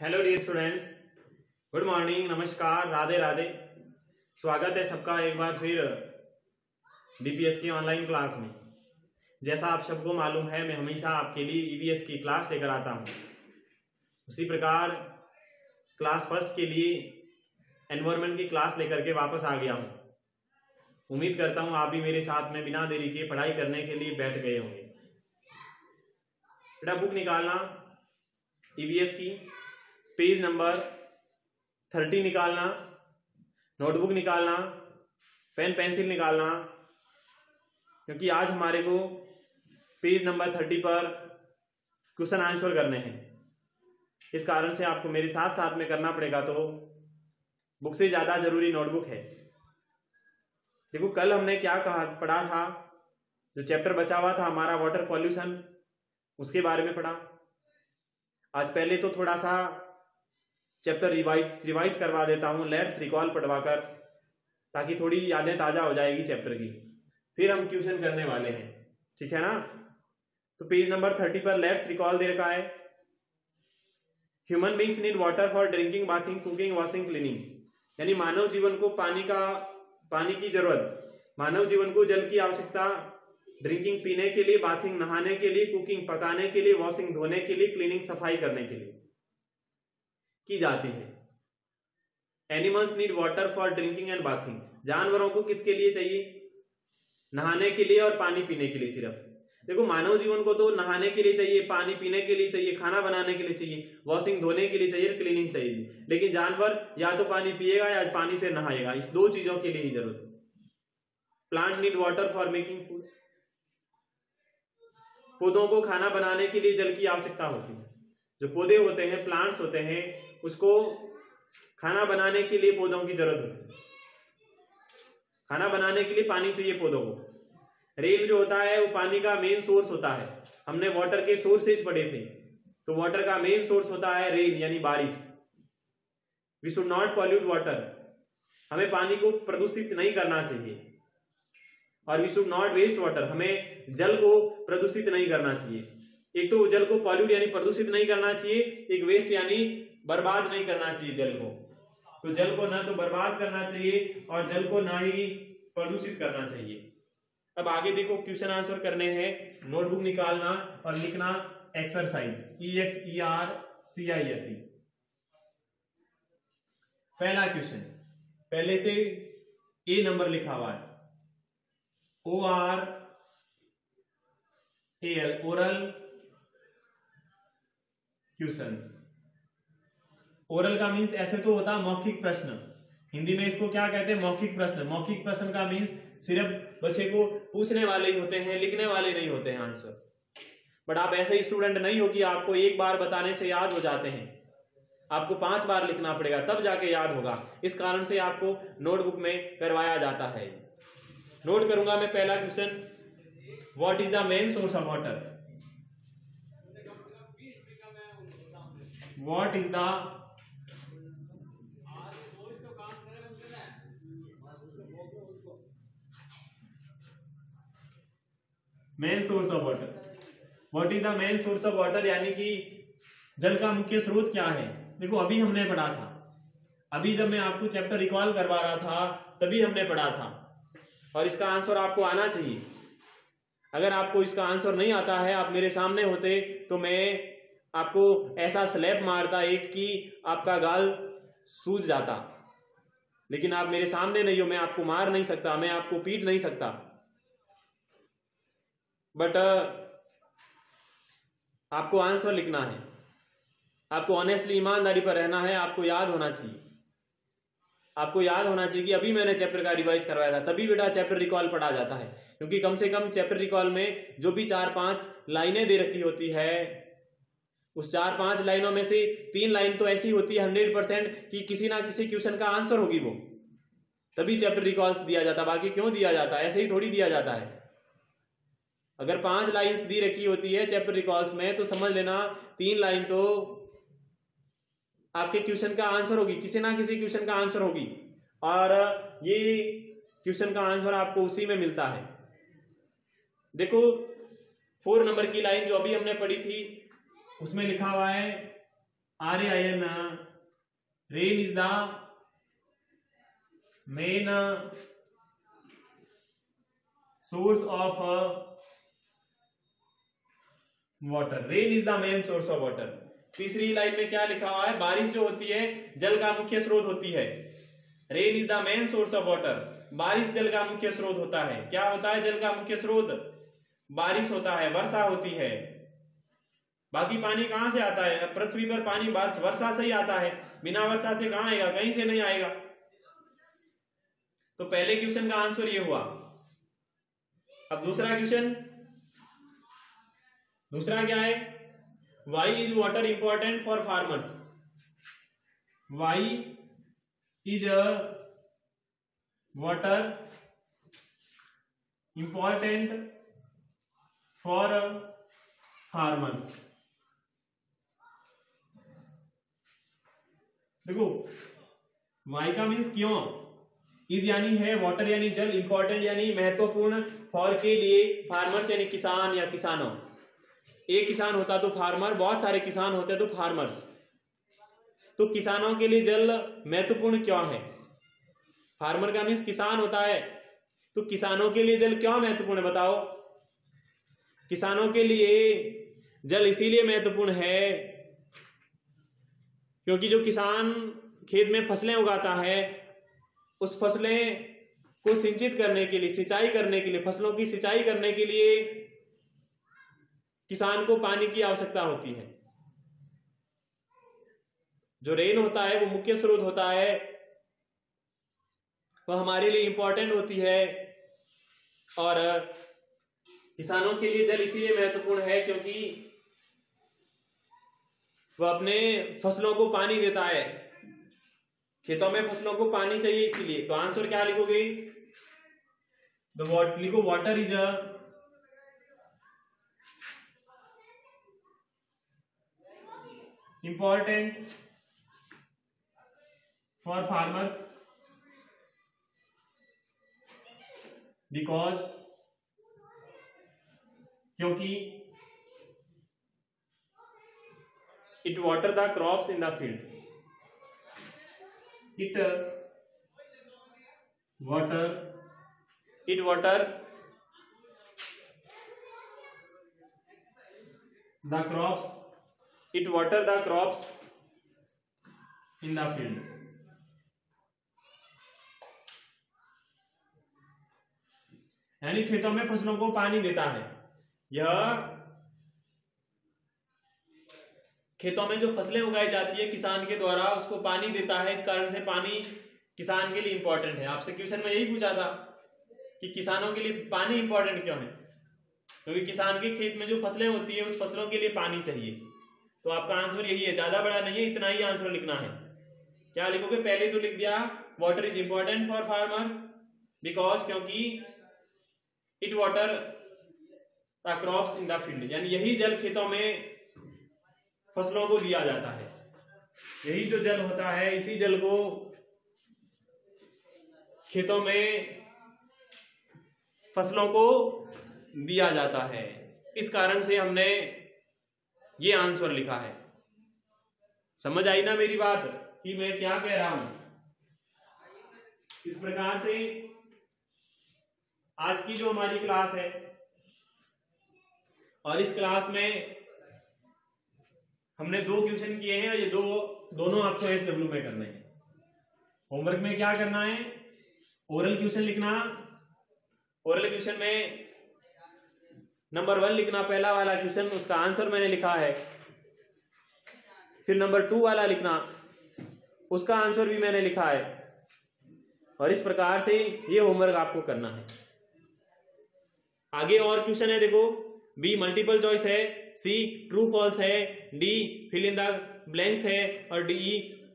Hello dear students good morning नमस्कार राधे राधे स्वागत है सबका एक बार फिर डीपीएस की ऑनलाइन क्लास में जैसा आप सबको मालूम है, मैं हमेशा आपके लिए ईवीएस की क्लास लेकर आता हूँ। उसी प्रकार क्लास फ़र्स्ट के लिए एनवायरमेंट की क्लास लेकर के वापस आ गया हूँ। उम्मीद करता हूँ आप भी मेरे साथ में बिना देरी के पढ़ाई करने के लिए बैठ गए होंगे। बेटा बुक निकालना ईवीएस की। पेज नंबर थर्टी निकालना, नोटबुक निकालना, पेन, पेंसिल निकालना, क्योंकि आज हमारे को पेज नंबर थर्टी पर क्वेश्चन आंसर करने हैं। इस कारण से आपको मेरे साथ साथ में करना पड़ेगा तो बुक से ज़्यादा ज़रूरी नोटबुक है। देखो, कल हमने क्या कहा, पढ़ा था, जो चैप्टर बचा हुआ था, हमारा वाटर पॉल्यूशन, उसके बारे में पढ़ा। आज पहले तो थोड़ा सा चैप्टर रिवाइज रिवाइज करवा देता हूँ लेट्स रिकॉल पढ़वाकर, ताकि थोड़ी यादें ताज़ा हो जाएगी चैप्टर की। फिर हम क्वेश्चन करने वाले हैं, ठीक है ना? तो पेज नंबर थर्टी पर लेट्स रिकॉल दे रखा है। Human beings need water for drinking bathing cooking washing cleaning यानी मानव जीवन को पानी का, पानी की ज़रूरत, मानव जीवन को जल की आवश्यकता ड्रिंकिंग पीने के लिए बाथिंग नहाने के लिए कुकिंग पकाने के लिए वॉशिंग धोने के लिए क्लीनिंग सफ़ाई करने के लिए। की जाती है। Animals need water for drinking and bathing जानवरों को किसके लिए चाहिए? नहाने के लिए और पानी पीने के लिए सिर्फ़। देखो, मानव जीवन को तो नहाने के लिए चाहिए, पानी पीने के लिए चाहिए, खाना बनाने के लिए चाहिए वॉशिंग धोने के लिए चाहिए क्लीनिंग चाहिए। लेकिन जानवर या तो पानी पिएगा या पानी से नहाएगा। इस दो चीज़ों के लिए ही ज़रूरत है। Plant need water for making food पौधों को खाना बनाने के लिए जल की आवश्यकता होती है। जो पौधे होते हैं प्लांट्स होते हैं उसको खाना बनाने के लिए पौधों की ज़रूरत होती है। खाना बनाने के लिए पानी चाहिए पौधों को। रेल जो होता है, वो पानी का मेन सोर्स होता है। हमने वाटर के सोर्सेज पढ़े थे। तो वाटर का मेन सोर्स होता है रेन यानी बारिश। We should not pollute water हमें पानी को प्रदूषित नहीं करना चाहिए। और we should not waste water हमें जल को प्रदूषित नहीं करना चाहिए। एक तो जल को पॉल्यूट यानी प्रदूषित नहीं करना चाहिए। एक वेस्ट यानी बर्बाद नहीं करना चाहिए जल को। तो जल को ना तो बर्बाद करना चाहिए और जल को ना ही प्रदूषित करना चाहिए। अब आगे देखो क्वेश्चन आंसर करने हैं। नोटबुक निकालना और लिखना exercise E X E R C I S E पहला क्वेश्चन पहले से ए नंबर लिखा हुआ है। O R A L oral question oral का मीन्स ऐसे तो होता मौखिक प्रश्न। हिंदी में इसको क्या कहते हैं? मौखिक प्रश्न। मौखिक प्रश्न का मीन्स सिर्फ़ बच्चे को पूछने वाले ही होते हैं, लिखने वाले नहीं होते हैं आंसर बट आप ऐसे स्टूडेंट नहीं हो कि आपको एक बार बताने से याद हो जाते हैं। आपको पाँच बार लिखना पड़ेगा, तब जाके याद होगा। इस कारण से आपको नोटबुक में करवाया जाता है। नोट करूँगा मैं पहला question what is the main source of water what is the main source of water what is the main source of water यानी कि जल का मुख्य स्रोत क्या है? देखो, अभी हमने पढ़ा था। अभी जब मैं आपको चैप्टर रिकॉल करवा रहा था, तभी हमने पढ़ा था। और इसका आंसर आपको आना चाहिए। अगर आपको इसका आंसर नहीं आता है, आप मेरे सामने होते तो मैं आपको ऐसा स्लैब मारता एक कि आपका गाल सूज जाता। लेकिन आप मेरे सामने नहीं हो, मैं आपको मार नहीं सकता, मैं आपको पीट नहीं सकता। बट आपको आंसर लिखना है। आपको ऑनेस्टली ईमानदारी पर रहना है, आपको याद होना चाहिए। आपको याद होना चाहिए कि अभी मैंने चैप्टर का रिवाइज करवाया था, तभी बेटा चैप्टर रिकॉल पढ़ा जाता है। क्योंकि कम से कम चैप्टर रिकॉल में जो भी चार पाँच लाइनें दे रखी होती है, उस चार पाँच लाइनों में से तीन लाइन तो ऐसी होती है हंड्रेड परसेंट कि किसी ना किसी क्वेश्चन का आंसर होगी वो। तभी चैप्टर रिकॉल दिया जाता, बाकी क्यों दिया जाता? ऐसे ही थोड़ी दिया जाता है। अगर पाँच लाइंस दी रखी होती है चैप्टर रिकॉल्स में तो समझ लेना, तीन लाइन तो आपके क्वेश्चन का आंसर होगी, किसी ना किसी क्वेश्चन का आंसर होगी। और ये क्वेश्चन का आंसर आपको उसी में मिलता है। देखो फोर नंबर की लाइन जो अभी हमने पढ़ी थी, उसमें लिखा हुआ है R A I N rain is the main source of water rain is the main source of water तीसरी लाइन में क्या लिखा हुआ है? बारिश जो होती है, जल का मुख्य स्रोत होती है। Rain is the main source of water बारिश जल का मुख्य स्रोत होता है। क्या होता है? जल का मुख्य स्रोत। बारिश होता है, वर्षा होती है। बाकी पानी कहाँ से आता है? पृथ्वी पर पानी वर्षा से ही आता है। बिना वर्षा से कहाँ आएगा? कहीं से नहीं आएगा। तो पहले क्वेश्चन का आंसर ये हुआ। अब दूसरा क्वेश्चन दूसरा क्या है? Why is water important for farmers why is a water important for farmers. देखो वाई का मीन्स क्यों? इज़ यानी है वाटर यानी जल इंपॉर्टेंट यानी महत्वपूर्ण फॉर के लिए फार्मर्स यानी किसान या किसानों। एक किसान होता तो फार्मर, बहुत सारे किसान होते तो फार्मर्स। तो किसानों के लिए जल महत्वपूर्ण क्यों है? फार्मर का मीन्स किसान होता है। तो किसानों के लिए जल क्यों महत्वपूर्ण बताओ? किसानों के लिए जल इसीलिए महत्वपूर्ण है क्योंकि जो किसान खेत में फ़सलें उगाता है, उस फ़सलें को सिंचित करने के लिए, सिंचाई करने के लिए, फ़सलों की सिंचाई करने के लिए किसान को पानी की आवश्यकता होती है। जो रेन होता है, वो मुख्य स्रोत होता है। वह हमारे लिए इंपॉर्टेंट होती है। और, किसानों के लिए जल इसीलिए महत्वपूर्ण है क्योंकि वह अपने फ़सलों को पानी देता है। खेतों में फ़सलों को पानी चाहिए इसीलिए। तो आंसर क्या लिखोगे? द वॉट लिखो water is a important for farmers because क्योंकि it water the crops in the field it water it water the crops it water the crops in the field यानी खेतों में फ़सलों को पानी देता है। यह खेतों में जो फ़सलें उगाई जाती है किसान के द्वारा, उसको पानी देता है। इस कारण से पानी किसान के लिए इंपॉर्टेंट है। आपसे क्वेश्चन में यही पूछा था कि किसानों के लिए पानी इंपॉर्टेंट क्यों है? क्योंकि तो किसान के खेत में जो फ़सलें होती है, उस फ़सलों के लिए पानी चाहिए। तो आपका आंसर यही है, ज़्यादा बड़ा नहीं है, इतना ही आंसर लिखना है। क्या लिखोगे? पहले तो लिख दिया water is important for farmers because क्योंकि it water the crops in the field यानी यही जल खेतों में फ़सलों को दिया जाता है। यही जो जल होता है, इसी जल को खेतों में फ़सलों को दिया जाता है। इस कारण से हमने ये आंसर लिखा है। समझ आई ना मेरी बात कि मैं क्या कह रहा हूँ? इस प्रकार से आज की जो हमारी क्लास है, और इस क्लास में हमने दो क्वेश्चन किए हैं और ये दो, दोनों आपको एस डब्ल्यू में करने हैं। होमवर्क में क्या करना है? ओरल क्वेश्चन लिखना। ओरल क्वेश्चन में नंबर वन लिखना पहला वाला क्वेश्चन, उसका आंसर मैंने लिखा है। फिर नंबर टू वाला लिखना, उसका आंसर भी मैंने लिखा है। और इस प्रकार से ये होमवर्क आपको करना है। आगे और क्वेश्चन है, देखो। बी, मल्टीपल चॉइस है। सी, ट्रू, फॉल्स है। D, fill in the blanks है। और D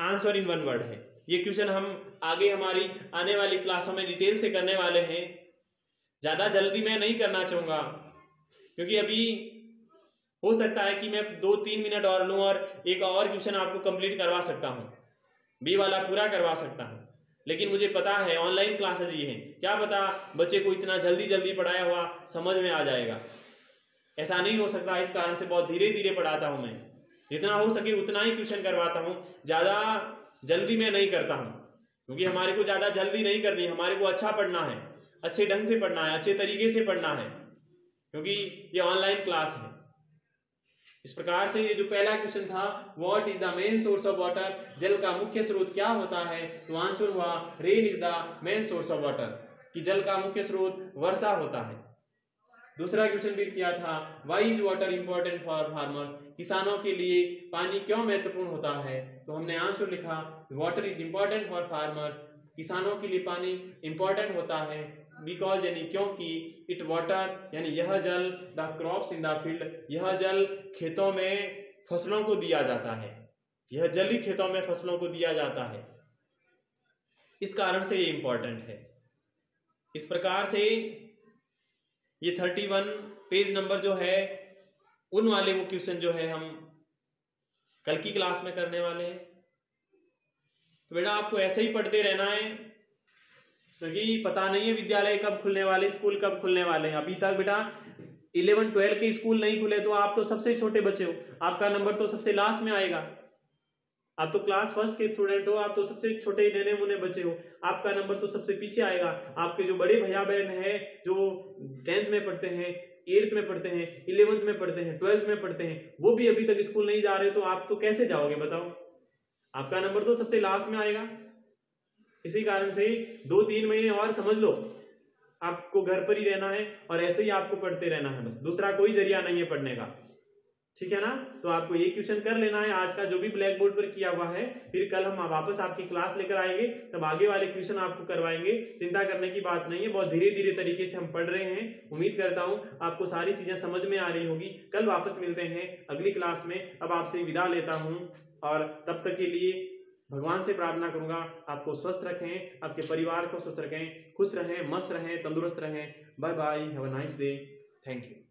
answer in one word है। ये क्वेश्चन हम आगे हमारी आने वाली क्लासों में डिटेल से करने वाले हैं। ज़्यादा जल्दी मैं नहीं करना चाहूँगा। क्योंकि अभी हो सकता है कि मैं दो तीन मिनट और लूँ और एक और क्वेश्चन आपको कंप्लीट करवा सकता हूँ। बी वाला पूरा करवा सकता हूँ। लेकिन मुझे पता है ऑनलाइन क्लासेज ये हैं। क्या पता बच्चे को इतना जल्दी जल्दी पढ़ाया हुआ समझ में आ जाएगा। ऐसा नहीं हो सकता, इस कारण से बहुत धीरे धीरे पढ़ाता हूँ मैं। जितना हो सके उतना ही क्वेश्चन करवाता हूँ। ज़्यादा जल्दी मैं नहीं करता हूँ। क्योंकि हमारे को ज़्यादा जल्दी नहीं करनी, हमारे को अच्छा पढ़ना है। अच्छे ढंग से पढ़ना है, अच्छे तरीके से पढ़ना है। क्योंकि ये ऑनलाइन क्लास है। इस प्रकार से ये जो पहला क्वेश्चन था what is the main source of water जल का मुख्य स्रोत क्या होता है? तो आंसर हुआ rain is the main source of water कि जल का मुख्य स्रोत वर्षा होता है। दूसरा क्वेश्चन भी किया था why is water important for farmers किसानों के लिए पानी क्यों महत्वपूर्ण होता है? तो हमने आंसर लिखा water is important for farmers किसानों के लिए पानी इंपॉर्टेंट होता है। बिकॉज़ यानी क्योंकि इट वाटर यानी यह जल the crops in the field यह जल खेतों में फ़सलों को दिया जाता है। यह जल ही खेतों में फ़सलों को दिया जाता है। इस कारण से ये इंपॉर्टेंट है। इस प्रकार से ये थर्टी वन पेज नंबर जो है, उन वाले वो क्वेश्चन जो है हम कल की क्लास में करने वाले हैं। तो बेटा आपको ऐसे ही पढ़ते रहना है। क्योंकि तो पता नहीं है विद्यालय कब खुलने वाले, स्कूल कब खुलने वाले हैं। अभी तक बेटा इलेवन, ट्वेल्व के स्कूल नहीं खुले तो आप तो सबसे छोटे बच्चे हो। आपका नंबर तो सबसे लास्ट में आएगा। आप तो क्लास फ़र्स्ट के स्टूडेंट हो, आप तो सबसे छोटे नैने मुने बच्चे हो। आपका नंबर तो सबसे पीछे आएगा। आपके जो बड़े भैया बहन है, जो टेंथ में पढ़ते हैं, एट्थ में पढ़ते हैं, इलेवंथ में पढ़ते हैं, ट्वेल्थ में पढ़ते हैं, वो भी अभी तक स्कूल नहीं जा रहे तो आप तो कैसे जाओगे, बताओ? आपका नंबर तो सबसे लास्ट में आएगा। इसी कारण से ही दो तीन महीने और समझ लो, आपको घर पर ही रहना है और ऐसे ही आपको पढ़ते रहना है बस। दूसरा कोई ज़रिया नहीं है पढ़ने का। ठीक है ना? तो आपको ये क्वेश्चन कर लेना है। आज का जो भी ब्लैक बोर्ड पर किया हुआ है, फिर कल हम वापस आपकी क्लास लेकर आएँगे, तब आगे वाले क्वेश्चन आपको करवाएँगे। चिंता करने की बात नहीं है। बहुत धीरे धीरे तरीके से हम पढ़ रहे हैं। उम्मीद करता हूँ आपको सारी चीज़ें समझ में आ रही होगी। कल वापस मिलते हैं अगली क्लास में। अब आपसे विदा लेता हूँ और तब तक के लिए भगवान से प्रार्थना करूँगा, आपको स्वस्थ रखें, आपके परिवार को स्वस्थ रखें, खुश रहें, मस्त रहें, तंदुरुस्त रहें। Bye bye have a nice day thank you